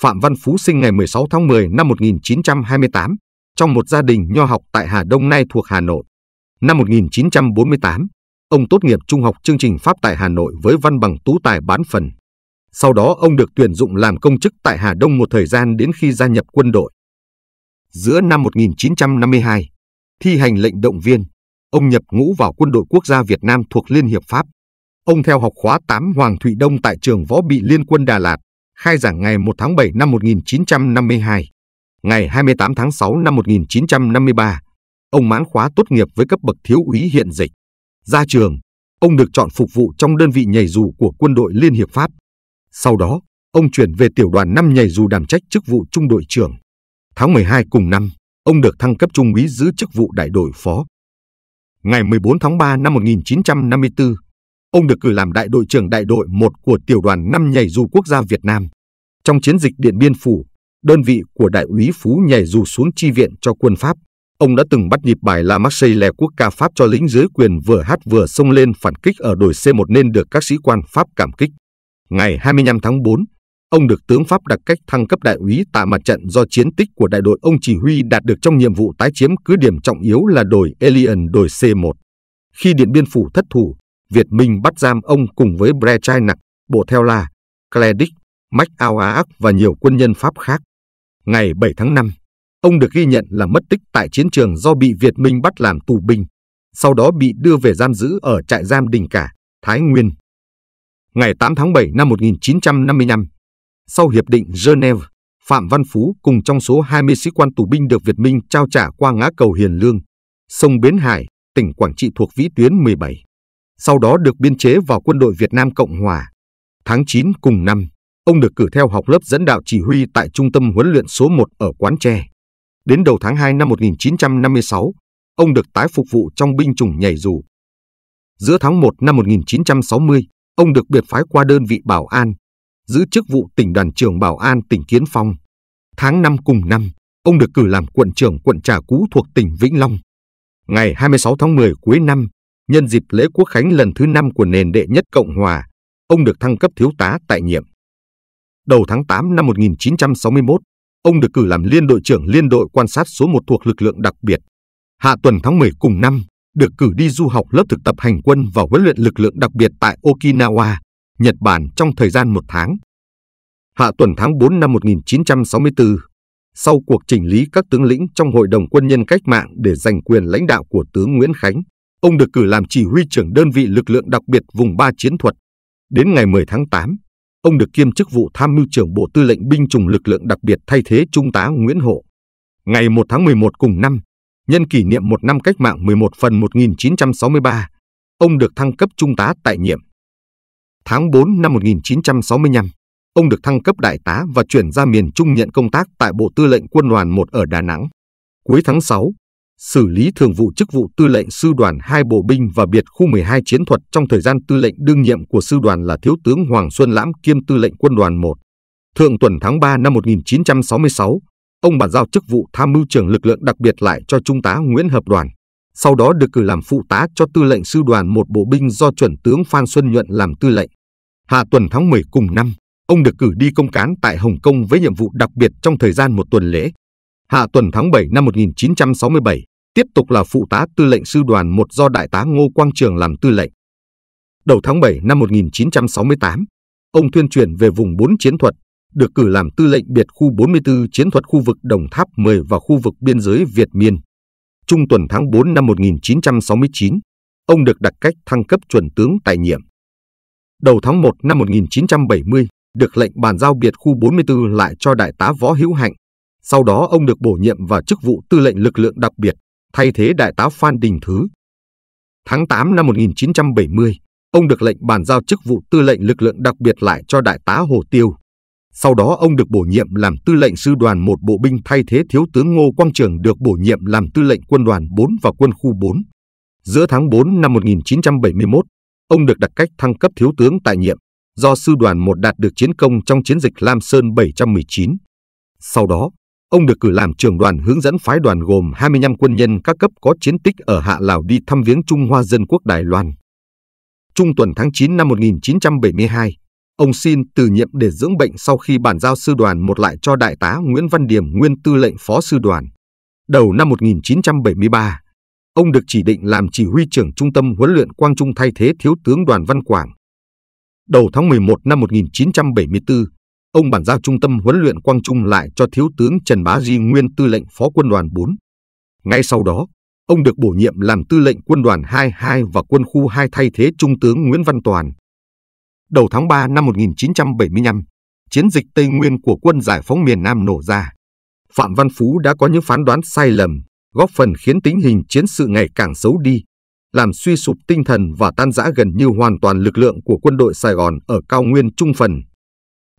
Phạm Văn Phú sinh ngày 16 tháng 10 năm 1928 trong một gia đình nho học tại Hà Đông nay thuộc Hà Nội. Năm 1948, ông tốt nghiệp trung học chương trình Pháp tại Hà Nội với văn bằng tú tài bán phần. Sau đó ông được tuyển dụng làm công chức tại Hà Đông một thời gian đến khi gia nhập quân đội. Giữa năm 1952, thi hành lệnh động viên, ông nhập ngũ vào quân đội quốc gia Việt Nam thuộc Liên Hiệp Pháp. Ông theo học khóa 8 Hoàng Thụy Đông tại trường Võ Bị Liên quân Đà Lạt, khai giảng ngày 1 tháng 7 năm 1952. Ngày 28 tháng 6 năm 1953, ông mãn khóa tốt nghiệp với cấp bậc thiếu úy hiện dịch. Ra trường, ông được chọn phục vụ trong đơn vị nhảy dù của quân đội Liên Hiệp Pháp. Sau đó, ông chuyển về tiểu đoàn 5 nhảy dù đảm trách chức vụ trung đội trưởng. Tháng 12 cùng năm, ông được thăng cấp trung úy giữ chức vụ đại đội phó. Ngày 14 tháng 3 năm 1954, ông được cử làm đại đội trưởng đại đội 1 của tiểu đoàn 5 nhảy dù quốc gia Việt Nam. Trong chiến dịch Điện Biên Phủ, đơn vị của đại úy Phú nhảy dù xuống chi viện cho quân Pháp. Ông đã từng bắt nhịp bài La Marseille quốc ca Pháp cho lính dưới quyền vừa hát vừa xông lên phản kích ở đồi C1 nên được các sĩ quan Pháp cảm kích. Ngày 25 tháng 4, ông được tướng Pháp đặc cách thăng cấp đại úy tại mặt trận do chiến tích của đại đội ông chỉ huy đạt được trong nhiệm vụ tái chiếm cứ điểm trọng yếu là đồi Elian đồi C1. Khi Điện Biên Phủ thất thủ, Việt Minh bắt giam ông cùng với Brechai Bộ Theo La, Cledic, Mach và nhiều quân nhân Pháp khác. Ngày 7 tháng 5, ông được ghi nhận là mất tích tại chiến trường do bị Việt Minh bắt làm tù binh, sau đó bị đưa về giam giữ ở trại giam Đình Cả, Thái Nguyên. Ngày 8 tháng 7 năm 1955, sau Hiệp định Geneva, Phạm Văn Phú cùng trong số 20 sĩ quan tù binh được Việt Minh trao trả qua ngã cầu Hiền Lương, sông Bến Hải, tỉnh Quảng Trị thuộc vĩ tuyến 17. Sau đó được biên chế vào quân đội Việt Nam Cộng Hòa. Tháng 9 cùng năm, ông được cử theo học lớp dẫn đạo chỉ huy tại Trung tâm huấn luyện số 1 ở Quán Tre. Đến đầu tháng 2 năm 1956, ông được tái phục vụ trong binh chủng nhảy dù. Giữa tháng 1 năm 1960, ông được biệt phái qua đơn vị Bảo An, giữ chức vụ tỉnh đoàn trưởng Bảo An tỉnh Kiến Phong. Tháng 5 cùng năm, ông được cử làm quận trưởng quận Trà Cú thuộc tỉnh Vĩnh Long. Ngày 26 tháng 10 cuối năm, nhân dịp lễ quốc khánh lần thứ năm của nền đệ nhất Cộng Hòa, ông được thăng cấp thiếu tá tại nhiệm. Đầu tháng 8 năm 1961, ông được cử làm liên đội trưởng liên đội quan sát số 1 thuộc lực lượng đặc biệt. Hạ tuần tháng 10 cùng năm, được cử đi du học lớp thực tập hành quân và huấn luyện lực lượng đặc biệt tại Okinawa, Nhật Bản trong thời gian một tháng. Hạ tuần tháng 4 năm 1964, sau cuộc chỉnh lý các tướng lĩnh trong Hội đồng Quân nhân Cách mạng để giành quyền lãnh đạo của tướng Nguyễn Khánh, ông được cử làm chỉ huy trưởng đơn vị lực lượng đặc biệt vùng 3 chiến thuật. Đến ngày 10 tháng 8, ông được kiêm chức vụ tham mưu trưởng Bộ Tư lệnh binh chủng lực lượng đặc biệt thay thế Trung tá Nguyễn Hộ. Ngày 1 tháng 11 cùng năm, nhân kỷ niệm một năm cách mạng 11 phần 1963, ông được thăng cấp Trung tá tại nhiệm. Tháng 4 năm 1965, ông được thăng cấp đại tá và chuyển ra miền Trung nhận công tác tại Bộ Tư lệnh Quân đoàn 1 ở Đà Nẵng. Cuối tháng 6, xử lý thường vụ chức vụ tư lệnh sư đoàn 2 bộ binh và biệt khu 12 chiến thuật trong thời gian tư lệnh đương nhiệm của sư đoàn là Thiếu tướng Hoàng Xuân Lãm kiêm tư lệnh quân đoàn 1. Thượng tuần tháng 3 năm 1966, ông bàn giao chức vụ tham mưu trưởng lực lượng đặc biệt lại cho Trung tá Nguyễn Hợp Đoàn. Sau đó được cử làm phụ tá cho tư lệnh sư đoàn một bộ binh do chuẩn tướng Phan Xuân Nhuận làm tư lệnh. Hạ tuần tháng 10 cùng năm, ông được cử đi công cán tại Hồng Kông với nhiệm vụ đặc biệt trong thời gian một tuần lễ. Hạ tuần tháng 7 năm 1967, tiếp tục là phụ tá tư lệnh sư đoàn một do đại tá Ngô Quang Trường làm tư lệnh. Đầu tháng 7 năm 1968, ông tuyên truyền về vùng 4 chiến thuật, được cử làm tư lệnh biệt khu 44 chiến thuật khu vực Đồng Tháp 10 và khu vực biên giới Việt Miên. Trung tuần tháng 4 năm 1969, ông được đặt cách thăng cấp chuẩn tướng tại nhiệm. Đầu tháng 1 năm 1970, được lệnh bàn giao biệt khu 44 lại cho đại tá Võ Hữu Hạnh. Sau đó ông được bổ nhiệm vào chức vụ tư lệnh lực lượng đặc biệt, thay thế đại tá Phan Đình Thứ. Tháng 8 năm 1970, ông được lệnh bàn giao chức vụ tư lệnh lực lượng đặc biệt lại cho đại tá Hồ Tiêu. Sau đó ông được bổ nhiệm làm tư lệnh sư đoàn một bộ binh thay thế thiếu tướng Ngô Quang Trường được bổ nhiệm làm tư lệnh quân đoàn 4 và quân khu 4. Giữa tháng 4 năm 1971, ông được đặt cách thăng cấp thiếu tướng tại nhiệm do sư đoàn 1 đạt được chiến công trong chiến dịch Lam Sơn 719. Sau đó, ông được cử làm trưởng đoàn hướng dẫn phái đoàn gồm 25 quân nhân các cấp có chiến tích ở Hạ Lào đi thăm viếng Trung Hoa Dân Quốc Đài Loan. Trung tuần tháng 9 năm 1972, ông xin từ nhiệm để dưỡng bệnh sau khi bàn giao sư đoàn một lại cho đại tá Nguyễn Văn Điểm nguyên tư lệnh phó sư đoàn. Đầu năm 1973, ông được chỉ định làm chỉ huy trưởng trung tâm huấn luyện Quang Trung thay thế thiếu tướng Đoàn Văn Quảng. Đầu tháng 11 năm 1974, ông bàn giao trung tâm huấn luyện Quang Trung lại cho thiếu tướng Trần Bá Di nguyên tư lệnh phó quân đoàn 4. Ngay sau đó, ông được bổ nhiệm làm tư lệnh quân đoàn 22 và quân khu 2 thay thế trung tướng Nguyễn Văn Toàn. Đầu tháng 3 năm 1975, chiến dịch Tây Nguyên của quân giải phóng miền Nam nổ ra. Phạm Văn Phú đã có những phán đoán sai lầm, góp phần khiến tình hình chiến sự ngày càng xấu đi, làm suy sụp tinh thần và tan rã gần như hoàn toàn lực lượng của quân đội Sài Gòn ở cao nguyên trung phần.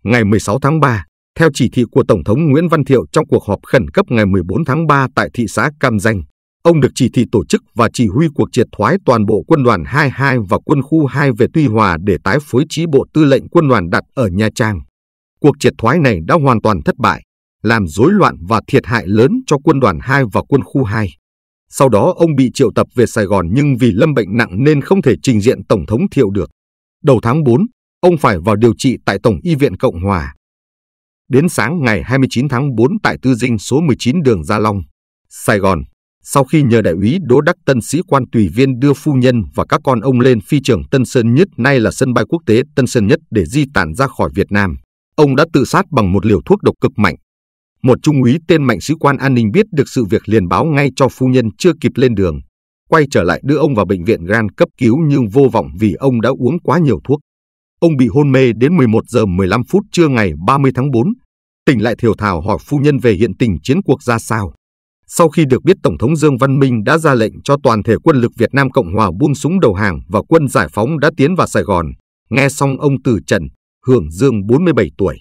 Ngày 16 tháng 3, theo chỉ thị của Tổng thống Nguyễn Văn Thiệu trong cuộc họp khẩn cấp ngày 14 tháng 3 tại thị xã Cam Danh, ông được chỉ thị tổ chức và chỉ huy cuộc triệt thoái toàn bộ quân đoàn 22 và quân khu 2 về Tuy Hòa để tái phối trí bộ tư lệnh quân đoàn đặt ở Nha Trang. Cuộc triệt thoái này đã hoàn toàn thất bại, làm rối loạn và thiệt hại lớn cho quân đoàn 2 và quân khu 2. Sau đó ông bị triệu tập về Sài Gòn nhưng vì lâm bệnh nặng nên không thể trình diện Tổng thống Thiệu được. Đầu tháng 4, ông phải vào điều trị tại Tổng Y viện Cộng Hòa. Đến sáng ngày 29 tháng 4 tại Tư Dinh số 19 đường Gia Long, Sài Gòn, sau khi nhờ đại úy Đỗ Đắc Tân sĩ quan tùy viên đưa phu nhân và các con ông lên phi trường Tân Sơn Nhất nay là sân bay quốc tế Tân Sơn Nhất để di tản ra khỏi Việt Nam, ông đã tự sát bằng một liều thuốc độc cực mạnh. Một trung úy tên Mạnh sĩ quan an ninh biết được sự việc liền báo ngay cho phu nhân chưa kịp lên đường, quay trở lại đưa ông vào bệnh viện gan cấp cứu nhưng vô vọng vì ông đã uống quá nhiều thuốc. Ông bị hôn mê đến 11 giờ 15 phút trưa ngày 30 tháng 4. Tỉnh lại thiểu thảo hỏi phu nhân về hiện tình chiến cuộc ra sao. Sau khi được biết Tổng thống Dương Văn Minh đã ra lệnh cho toàn thể quân lực Việt Nam Cộng Hòa buông súng đầu hàng và quân giải phóng đã tiến vào Sài Gòn, nghe xong ông từ trần, hưởng dương 47 tuổi.